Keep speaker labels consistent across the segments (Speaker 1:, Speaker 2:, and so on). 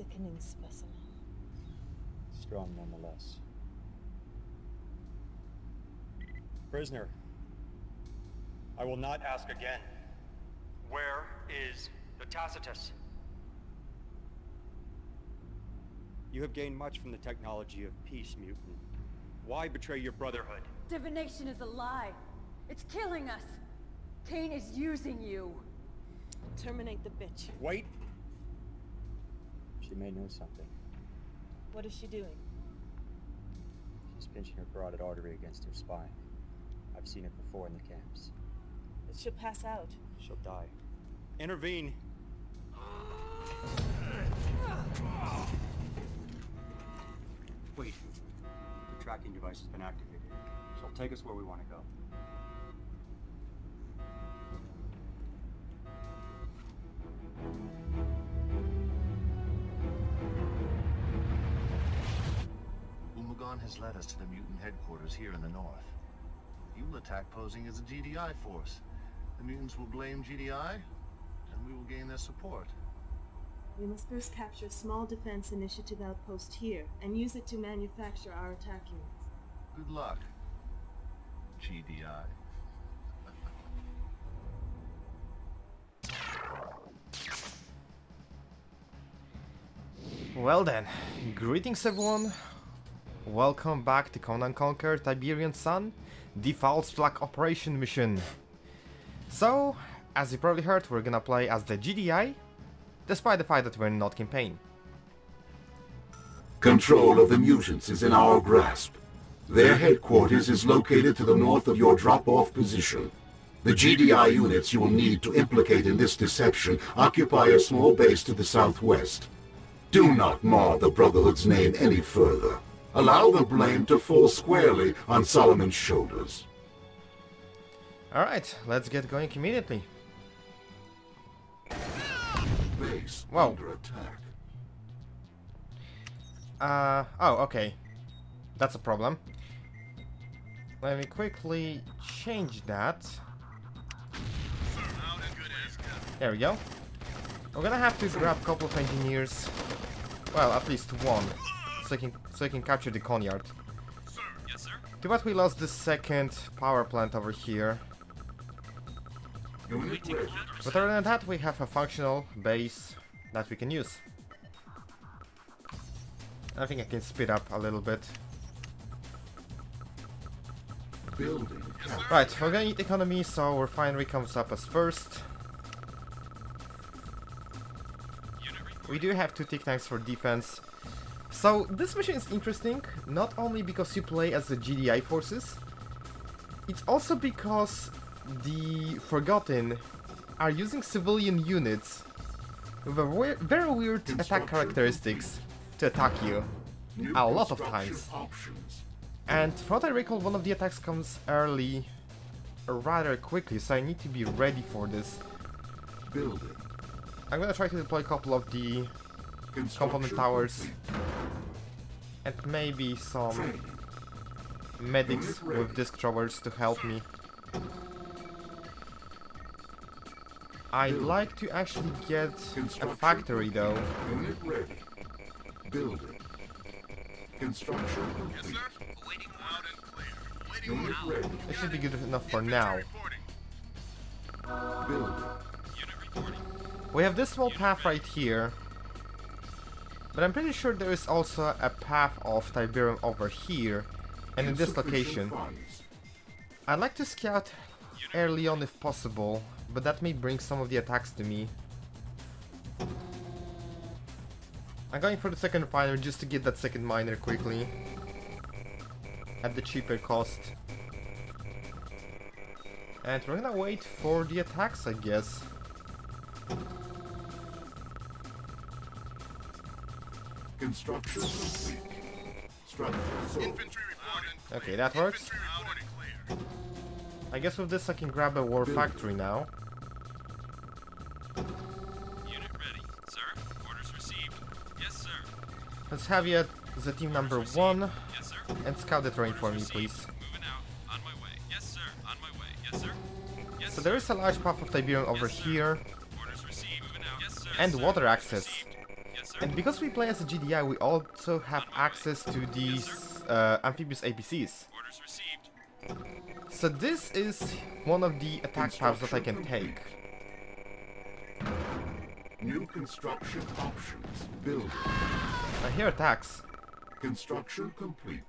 Speaker 1: sickening specimen.
Speaker 2: Strong nonetheless. Prisoner, I will not ask again. Where is the Tacitus? You have gained much from the technology of peace, mutant. Why betray your brotherhood?
Speaker 3: Divination is a lie. It's killing us. Kane is using you.
Speaker 1: Terminate the bitch.
Speaker 2: Wait! She may know something.
Speaker 1: What is she doing?
Speaker 2: She's pinching her carotid artery against her spine. I've seen it before in the camps.
Speaker 1: She'll pass out.
Speaker 2: She'll die. Intervene! Wait. The tracking device has been activated. She'll take us where we want to go.
Speaker 4: Umagon has led us to the mutant headquarters here in the north. You'll attack posing as a GDI force. The mutants will blame GDI, and we will gain their support.
Speaker 1: We must first capture a small defense initiative outpost here and use it to manufacture our attack units.
Speaker 4: Good luck, GDI.
Speaker 5: Well then, greetings everyone. Welcome back to Command and Conquer Tiberian Sun, default flag operation mission. So, as you probably heard, we're gonna play as the GDI, despite the fact that we're not campaign.
Speaker 6: Control of the mutants is in our grasp. Their headquarters is located to the north of your drop-off position. The GDI units you will need to implicate in this deception occupy a small base to the southwest. Do not mar the Brotherhood's name any further. Allow the blame to fall squarely on Solomon's shoulders.
Speaker 5: Alright, let's get going immediately.
Speaker 6: Base
Speaker 5: Whoa.
Speaker 6: under attack.
Speaker 5: Uh, oh, okay. That's a problem. Let me quickly change that. There we go. We're gonna have to grab a couple of engineers. Well, at least one. So I can, so I can capture the Conyard.
Speaker 7: Sir, yes, sir.
Speaker 5: Too bad we lost the second power plant over here. But other than that, we have a functional base that we can use. I think I can speed up a little bit.
Speaker 6: Building.
Speaker 5: Right, we're gonna need economy, so refinery comes up as first. We do have two Tic Tacs for defense. So this mission is interesting, not only because you play as the GDI forces, it's also because the Forgotten are using civilian units with a we- very weird attack characteristics to attack you. A lot of times. And from what I recall, one of the attacks comes early, rather quickly, so I need to be ready for this.
Speaker 6: Building.
Speaker 5: I'm gonna try to deploy a couple of the component towers
Speaker 6: complete.
Speaker 5: And maybe some medics with disc throwers to help me. I'd like to actually get a factory though.
Speaker 6: Unit ready. Building. Construction
Speaker 7: Yes,
Speaker 6: complete.
Speaker 7: sir. Awaiting loud and clear. Awaiting
Speaker 6: Unit
Speaker 7: loud.
Speaker 6: ready.
Speaker 5: It should be good enough for now.
Speaker 7: Reporting.
Speaker 6: Building.
Speaker 7: Unit reporting.
Speaker 5: We have this small path right here. But I'm pretty sure there is also a path of Tiberium over here and in this location. I'd like to scout early on if possible, but that may bring some of the attacks to me. I'm going for the second refiner just to get that second miner quickly. At the cheaper cost. And we're gonna wait for the attacks, I guess.
Speaker 6: Construction complete.
Speaker 7: Infantry reporting.
Speaker 5: Okay, that works.
Speaker 7: Infantry reporting clear.
Speaker 5: I guess with this I can grab a war factory now.
Speaker 7: Unit ready. Sir, orders received. Yes, sir.
Speaker 5: Let's have you at the team number one
Speaker 7: Yes, sir.
Speaker 5: and scout the terrain for me, please.
Speaker 7: Moving out. On my way. Yes, sir. On my way. Yes, sir. Yes,
Speaker 5: So there is a large path of Tiberium over
Speaker 7: Yes,
Speaker 5: here,
Speaker 7: Orders received. Moving out. Yes,
Speaker 5: and water access.
Speaker 7: Received. Yes,
Speaker 5: And because we play as a GDI, we also have access to these uh, amphibious APCs. So this is one of the attack paths that I can take.
Speaker 6: New construction options. Building.
Speaker 5: I hear attacks.
Speaker 6: Construction complete.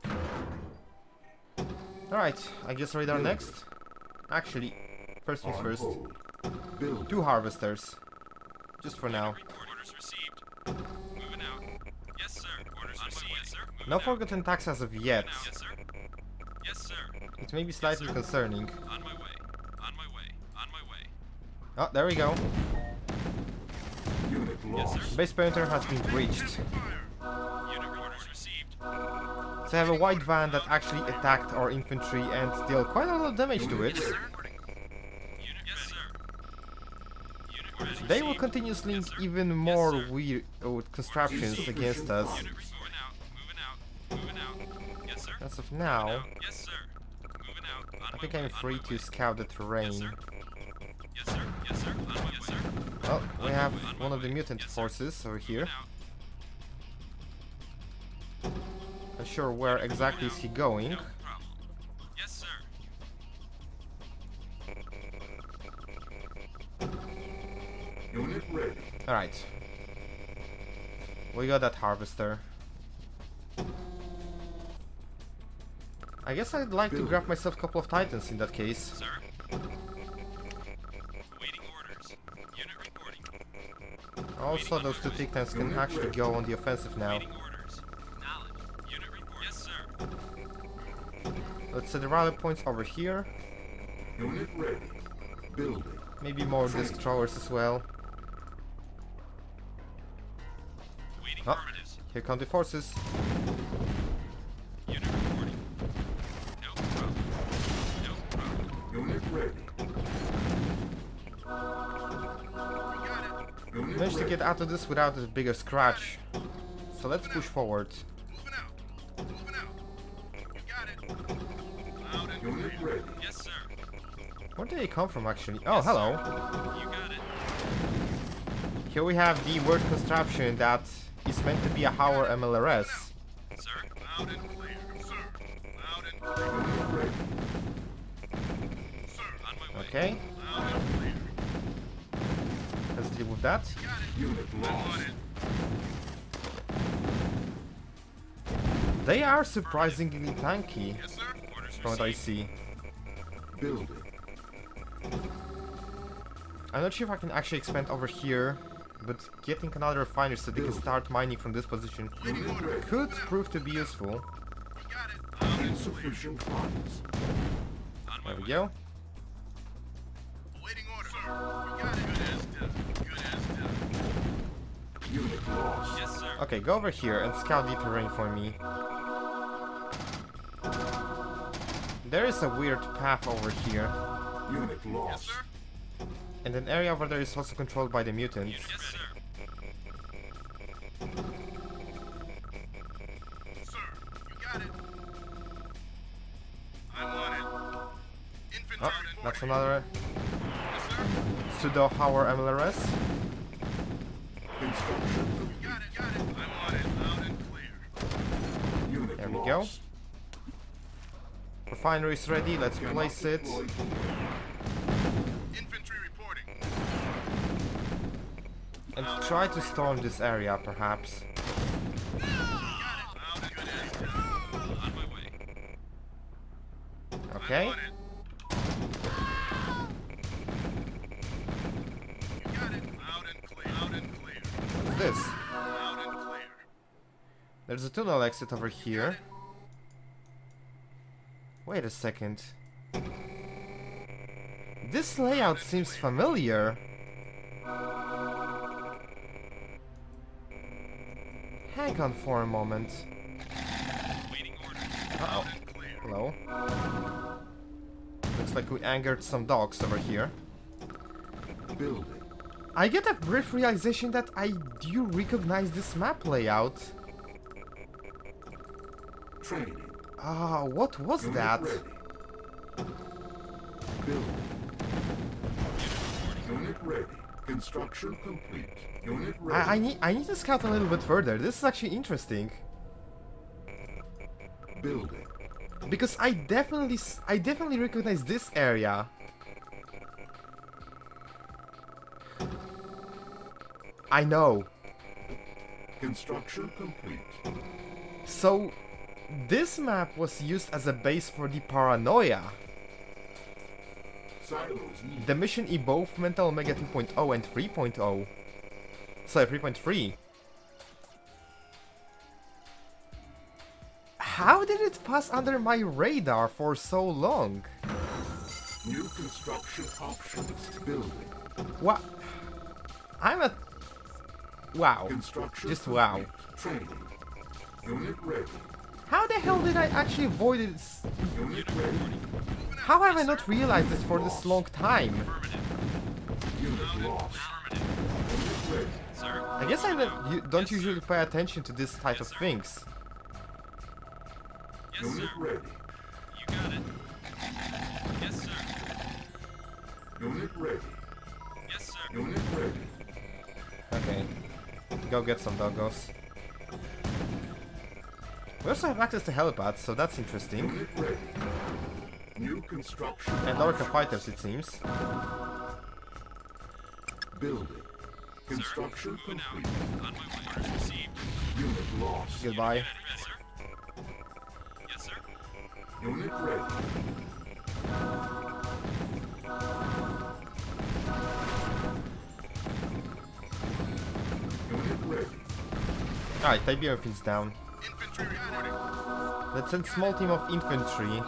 Speaker 5: Alright, I guess radar next. Actually, first things first.
Speaker 6: Building.
Speaker 5: Two harvesters. Just for now.
Speaker 7: Report orders received. Moving out. Yes, sir. Orders received. Yes, sir. Moving
Speaker 5: No forgotten tax as of yet.
Speaker 7: Yes, sir. Yes, sir.
Speaker 5: It may be slightly concerning.
Speaker 7: On my way. On my way. On my way.
Speaker 5: Oh, there we go.
Speaker 6: Unit lost.
Speaker 5: Base perimeter has been breached.
Speaker 7: Unit orders received.
Speaker 5: So I have a white van that actually attacked our infantry and dealt quite a lot of damage to it.
Speaker 7: Unit yes, sir. Unit orders
Speaker 5: They will
Speaker 7: received.
Speaker 5: continuously link even more weird uh, constructions against us. Of now.
Speaker 7: Yes, sir. Moving out. On
Speaker 5: I
Speaker 7: my
Speaker 5: think. I'm free to scout the
Speaker 7: Yes,
Speaker 5: terrain.
Speaker 7: sir. Yes, sir. Yes, sir. On my yes, sir.
Speaker 5: Oh, we
Speaker 7: On
Speaker 5: have
Speaker 7: my way, on
Speaker 5: one of the mutant
Speaker 7: Yes, sir.
Speaker 5: forces over here.
Speaker 7: Moving out.
Speaker 5: Not sure where exactly is he going.
Speaker 7: No problem. Yes, sir.
Speaker 6: Unit ready.
Speaker 5: Alright. We got that harvester. I guess I'd like to grab myself a couple of titans in that case.
Speaker 7: Sir. Waiting orders. Unit reporting.
Speaker 5: Also, those two titans can actually go on the offensive now.
Speaker 7: Waiting orders. Knowledge. Unit report. Yes.
Speaker 5: Let's set the rally points over here.
Speaker 6: Unit ready. Building.
Speaker 5: Maybe more disc throwers as well.
Speaker 7: Waiting
Speaker 5: Oh. Here come the forces. Managed to get out of this without a bigger scratch. So let's push forward.
Speaker 8: Moving out. Moving out. You got it. Loud and
Speaker 6: Unit ready.
Speaker 7: Yes, sir.
Speaker 5: Where did they come from actually? Oh, hello.
Speaker 7: You got it.
Speaker 5: Here we have the word construction that is meant to be a Hover MLRS.
Speaker 7: Sir.
Speaker 8: loud and clear. Sir. Loud and clear. Sir.
Speaker 7: On my way.
Speaker 5: Okay,
Speaker 8: Loud and clear. It.
Speaker 5: They are surprisingly tanky
Speaker 8: Yes,
Speaker 5: from what I see.
Speaker 6: Building.
Speaker 5: I'm not sure if I can actually expand over here, but getting another refiner so they can start mining from this position could prove to be useful.
Speaker 6: Insufficient funds.
Speaker 5: There we go.
Speaker 8: Waiting order. Sir. You got it. Good as done. Good as done.
Speaker 6: Unit lost.
Speaker 7: Yes, sir.
Speaker 5: Okay, go over here and scout the terrain for me. There is a weird path over here,
Speaker 6: Unit
Speaker 8: Yes,
Speaker 6: lost.
Speaker 8: sir.
Speaker 5: and an area over there is also controlled by the mutants.
Speaker 7: Yes, sir.
Speaker 8: Sir. You got it. I'm on it. Infantry
Speaker 5: Oh, that's another
Speaker 8: Yes, sir.
Speaker 5: pseudo Hover MLRS. There we go. Refinery is ready, let's place it. And try to storm this area, perhaps.
Speaker 8: Loud
Speaker 5: There's a tunnel exit over here. Wait a second. This layout seems familiar. Hang on for a moment. Uh-oh. Hello. Looks like we angered some dogs over here.
Speaker 6: Building.
Speaker 5: I get a brief realization that I do recognize this map layout.
Speaker 6: Training.
Speaker 5: Ah, what was
Speaker 6: Unit
Speaker 5: that?
Speaker 6: ready. Building. Unit ready. Construction complete. Unit ready.
Speaker 5: I, I need I need to scout a little bit further. This is actually interesting
Speaker 6: Building.
Speaker 5: because I definitely I definitely recognize this area. I know.
Speaker 6: Construction complete.
Speaker 5: So this map was used as a base for the paranoia. The mission both Mental Omega 2.0 and 3.0. Sorry, 3.3. How did it pass under my radar for so long?
Speaker 6: New construction options. Building.
Speaker 5: What? I'm a... Wow.
Speaker 6: Construction
Speaker 5: Just wow.
Speaker 6: Training. Unit ready.
Speaker 5: How the hell did I actually avoid it? How have I not realized this for this long time? I guess I don't, usually pay attention to this type of things.
Speaker 6: Unit ready.
Speaker 7: Yes, sir.
Speaker 6: Unit ready.
Speaker 5: Okay. Go get some doggos. We also have access to helipads, so that's interesting.
Speaker 6: New construction.
Speaker 5: And Orca fighters, it seems.
Speaker 6: Building. Construction
Speaker 7: Moving out.
Speaker 6: complete.
Speaker 7: On my way. Orders received.
Speaker 6: Unit lost.
Speaker 5: Goodbye.
Speaker 7: Yes, sir. Yes, sir.
Speaker 6: Unit ready. Unit ready.
Speaker 5: Alright, Tiberium everything's down. Let's send small team of infantry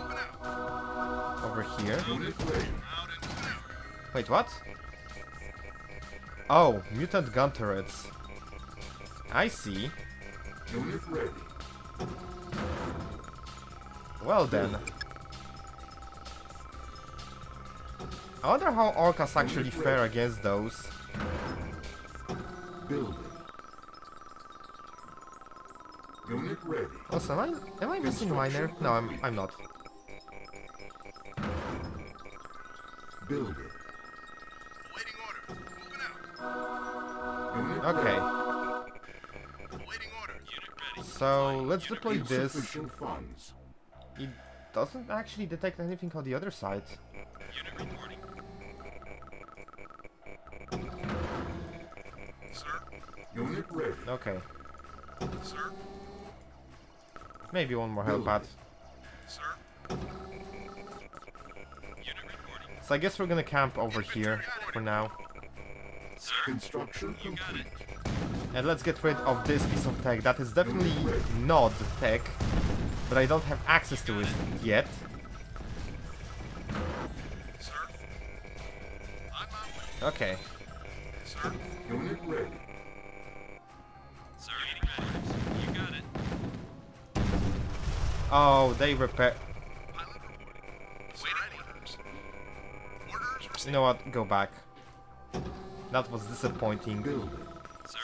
Speaker 5: over here. Wait, what? Oh, mutant gun turrets. I see. Well then. I wonder how orcas actually fare against those.
Speaker 6: Building.
Speaker 5: Also, am I am I missing Miner? No, I'm I'm not.
Speaker 6: Building.
Speaker 8: Awaiting order. Moving out.
Speaker 5: Okay,
Speaker 8: Awaiting order.
Speaker 7: Unit ready.
Speaker 5: so let's deploy this.
Speaker 6: Funds.
Speaker 5: It doesn't actually detect anything on the other side.
Speaker 7: Unit reporting.
Speaker 8: Sir.
Speaker 6: Unit ready.
Speaker 5: Okay,
Speaker 8: Sir.
Speaker 5: Maybe one more
Speaker 6: Building.
Speaker 5: helipad.
Speaker 8: Sir.
Speaker 7: Unit reporting.
Speaker 5: So I guess we're gonna camp over here for now.
Speaker 7: Sir.
Speaker 6: Construction
Speaker 7: You got it.
Speaker 6: complete.
Speaker 5: And let's get rid of this piece of tech. That is definitely not tech, but I don't have access to it yet.
Speaker 8: Sir. On my way.
Speaker 5: Okay.
Speaker 8: Sir.
Speaker 6: Unit ready.
Speaker 5: Oh, they repair.
Speaker 8: Pilot reporting. Waiting orders. Orders received.
Speaker 5: You know what? Go back. That was disappointing.
Speaker 6: Building.
Speaker 7: Sir.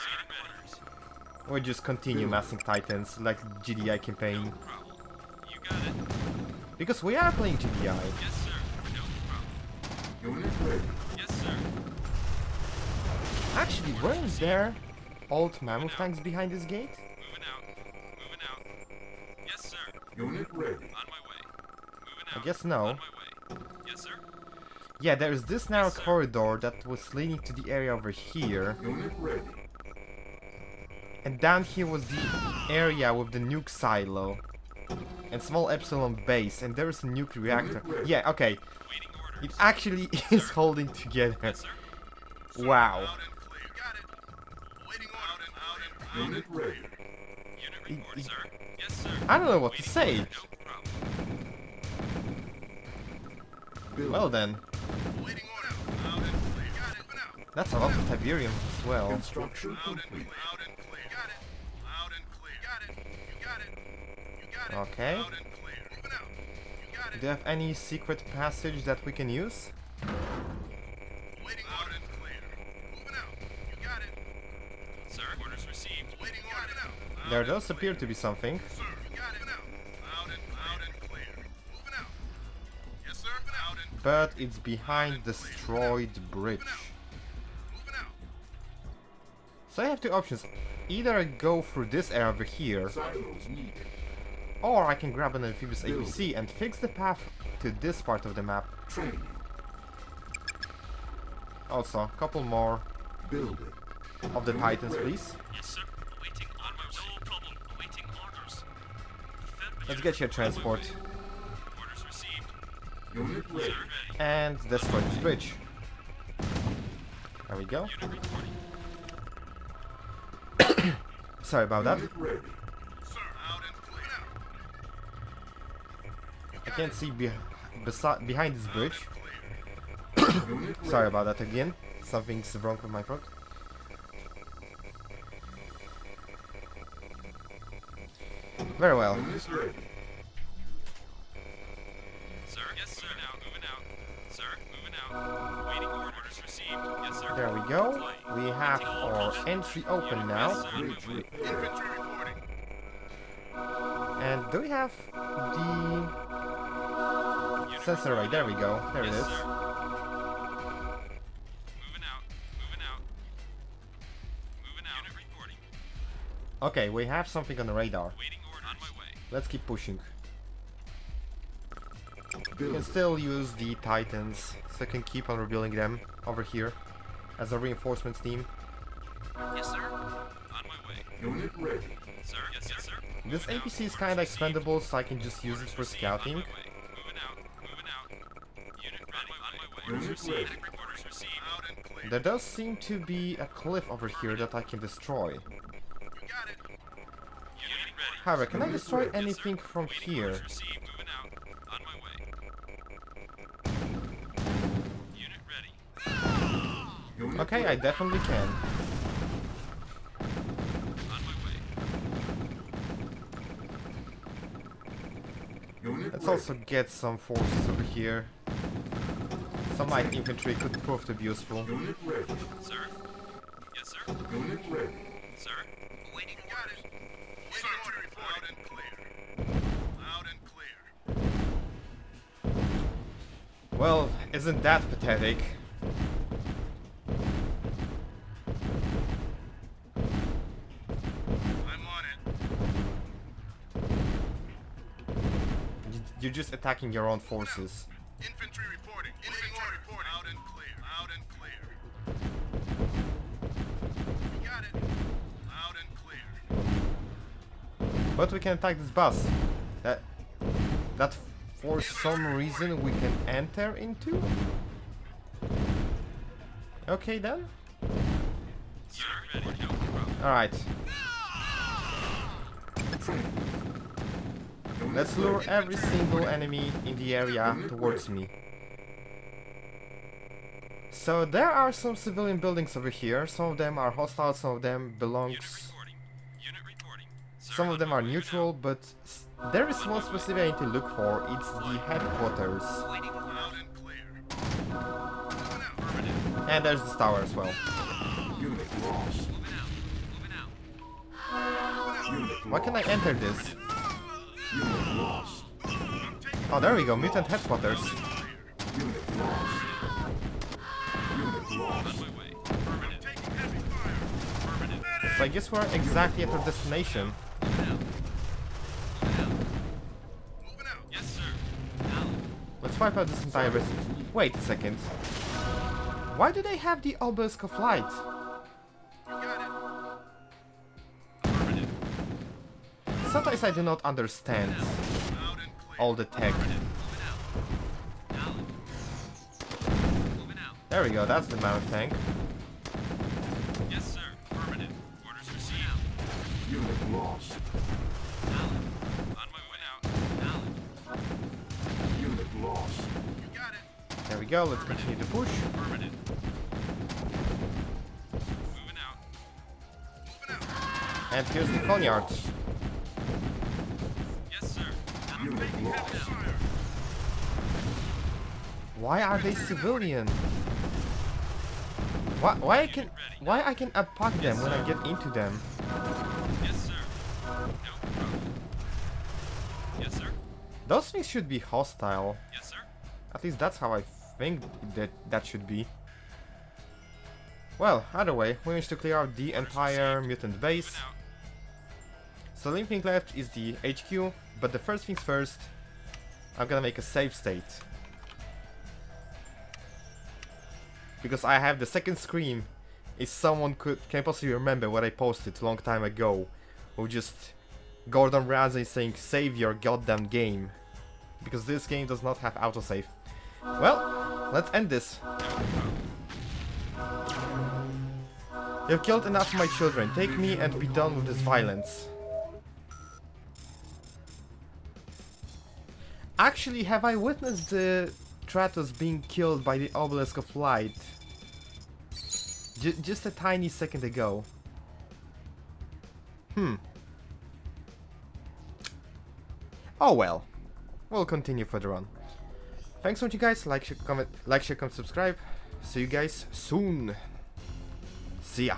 Speaker 5: We'll just continue massing titans like GDI campaign.
Speaker 7: Problem. You got it.
Speaker 5: Because we are playing GDI.
Speaker 7: Yes, sir. No problem.
Speaker 6: Unit ready.
Speaker 7: Yes, sir.
Speaker 5: Actually, weren't there old mammoth tanks behind this gate?
Speaker 7: Moving out. Moving out. Yes, sir.
Speaker 6: Unit ready.
Speaker 7: On my way. Moving
Speaker 5: I guess no.
Speaker 7: On my way. Yes, sir.
Speaker 5: Yeah, there's this narrow
Speaker 7: Yes,
Speaker 5: corridor that was leading to the area over here.
Speaker 6: Unit ready.
Speaker 5: And down here was the area with the nuke silo. And small epsilon base, and there's a nuke reactor. Yeah, okay. It actually is holding together.
Speaker 7: Yes, sir.
Speaker 5: Wow.
Speaker 8: Out and clear. You got it.
Speaker 5: I don't know what to say.
Speaker 7: order. No problem.
Speaker 6: Building.
Speaker 5: Well then,
Speaker 8: Awaiting order. Out and clear. You got it. Moving out.
Speaker 5: that's a lot of Tiberium as well.
Speaker 6: Construction complete.
Speaker 8: clear. Loud and clear. Got it. Loud and clear. Got it. You got it. You got it.
Speaker 5: Okay.
Speaker 8: Loud and clear. Moving out. You got it.
Speaker 5: Do you have any secret passage that we can use?
Speaker 8: Waiting loud and clear. Moving out. You got it.
Speaker 7: Sir, orders received.
Speaker 8: Waiting order. Out.
Speaker 5: There does appear to be something.
Speaker 8: Yes, sir. Moving out and
Speaker 5: But it's behind destroyed bridge. So I have two options. Either I go through this area over here, or I can grab an amphibious APC and fix the path to this part of the map. Also, a couple more
Speaker 6: Building.
Speaker 5: of the Titans, please.
Speaker 7: Yes, sir. Awaiting on. No problem. Awaiting orders.
Speaker 5: Let's get your
Speaker 7: on
Speaker 5: transport.
Speaker 7: way. Orders received.
Speaker 6: Unit ready.
Speaker 5: And destroy this bridge. There we go. Sorry about that. I can't see be behind this bridge. Sorry about that again. Something's wrong with my throat. Very well. Entry open now.
Speaker 6: Bridge ready.
Speaker 8: Infantry reporting.
Speaker 5: And do we have the sensor right? There we go. There it is.
Speaker 7: sir. Moving out. Moving out. Moving out.
Speaker 5: Okay, we have something on the radar.
Speaker 7: Waiting orders. On my way.
Speaker 5: Let's keep pushing. We can still use the Titans, so I can keep on rebuilding them over here as a reinforcements team.
Speaker 7: Yes, sir. On my way.
Speaker 6: Unit ready.
Speaker 7: Sir, yes, yes, sir.
Speaker 5: This APC is kinda expendable, so I can just use it for scouting.
Speaker 7: On my way. Moving out. Moving out. Unit ready. On my way.
Speaker 6: Unit
Speaker 7: Orders received.
Speaker 6: ready.
Speaker 7: Medic received.
Speaker 8: Out and clear.
Speaker 5: There does seem to be a cliff over here that I can destroy.
Speaker 8: Got it.
Speaker 7: Unit ready.
Speaker 5: However, can I destroy
Speaker 6: ready.
Speaker 5: anything from
Speaker 7: Waiting
Speaker 5: here?
Speaker 7: Orders received. Moving out. On my way. Unit ready.
Speaker 6: Unit
Speaker 5: Okay, I definitely can.
Speaker 7: On my way.
Speaker 6: Unit
Speaker 5: Let's also get some forces over here. Some light infantry could prove to be useful.
Speaker 6: Unit ready.
Speaker 7: Sir. Yes, sir.
Speaker 6: Unit ready.
Speaker 7: Sir. Awaiting
Speaker 8: You got it. Sir, out and clear. Out and clear.
Speaker 5: Well, isn't that pathetic? You're just attacking your own forces.
Speaker 8: Infantry reporting. Infantry reporting. Out and clear. Out and clear. You got it. Out and clear.
Speaker 5: But we can attack this bus. That that for some reason we can enter into. Okay then.
Speaker 7: Sir.
Speaker 5: Let's lure every single enemy in the area towards me. So there are some civilian buildings over here. Some of them are hostile. Some of them belongs.
Speaker 7: reporting. Unit reporting. Sir,
Speaker 5: Some of them are neutral, but there is one specific I need to look for. It's the headquarters,
Speaker 8: and clear. Moving out. Affirmative.
Speaker 5: and there's this tower as well.
Speaker 6: Unit lost.
Speaker 7: Moving out. Moving out.
Speaker 6: Unit
Speaker 5: Why can I enter this? Oh, there we go, mutant headquarters. So I guess we're exactly at our destination. Let's wipe out this entire base. Wait a second. Why do they have the obelisk of light? Sometimes I do not understand. All the tech.
Speaker 7: Affirmative. Moving out. Now. Moving out.
Speaker 5: There we go, that's the mammoth tank.
Speaker 7: Yes, sir. Affirmative. Orders received.
Speaker 6: Unit lost.
Speaker 7: Now. On my way out. Now.
Speaker 6: Unit lost.
Speaker 8: You got it.
Speaker 5: There we go, let's continue to push.
Speaker 7: Affirmative. Moving out.
Speaker 8: Moving out.
Speaker 5: And here's the Conyard.
Speaker 7: Yes, sir.
Speaker 6: Unit
Speaker 8: Heavy
Speaker 6: lost.
Speaker 8: fire.
Speaker 5: Why are they civilian? Why, why I can why I can attack them when I get into them?
Speaker 7: Yes, sir. Yes, sir.
Speaker 5: Those things should be hostile.
Speaker 7: Yes, sir.
Speaker 5: At least that's how I think that that should be. Well, either way, we managed to clear out the entire mutant base. So the only thing left is the HQ, but the first things first, I'm gonna make a save state. Because I have the second screen, if someone could can possibly remember what I posted a long time ago, or just Gordon Ramsay saying save your goddamn game. Because this game does not have autosave. Well, let's end this. You've killed enough of my children, take me and be done with this violence. Actually, have I witnessed the Tratos being killed by the Obelisk of Light? J just a tiny second ago. Hmm. Oh well. We'll continue further on. Thanks for watching guys, like, share, comment, like, share, comment, subscribe. See you guys soon. See ya.